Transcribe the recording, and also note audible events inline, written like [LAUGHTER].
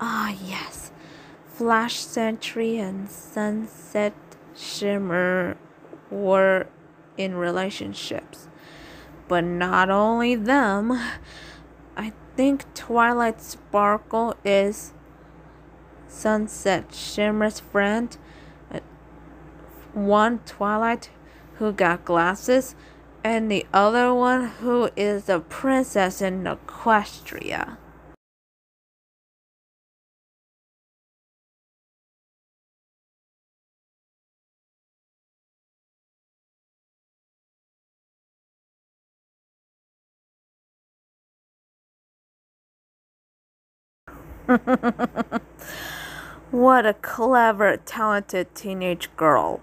Ah, yes. Flash Sentry and Sunset Shimmer were in relationships. But not only them. I think Twilight Sparkle is Sunset Shimmer's friend. Uh, one Twilight who got glasses, and the other one who is a princess in Equestria. [LAUGHS] what a clever, talented teenage girl.